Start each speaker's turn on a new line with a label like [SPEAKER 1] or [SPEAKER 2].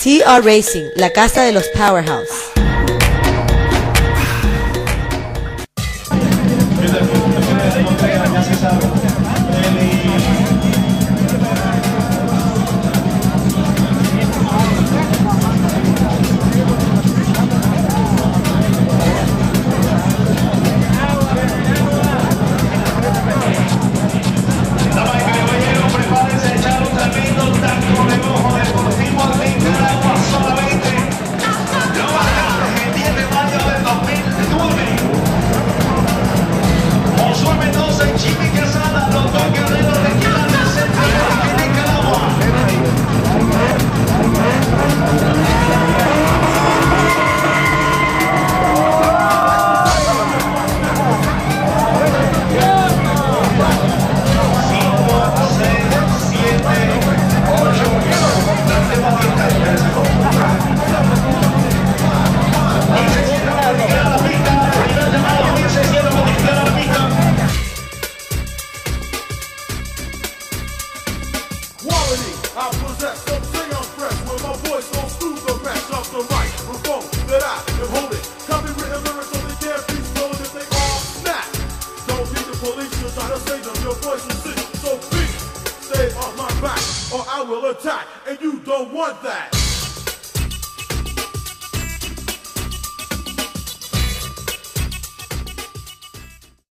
[SPEAKER 1] TR Racing, la casa de los Powerhouse.
[SPEAKER 2] I possess some sing I'm fresh when my voice goes through the mess of the microphone that I am holding. Copywritten lyrics so they can't be stolen if they all snap. Don't need the police to try to save them. Your voice is sick, so please stay off my back or I will attack, and you don't want that.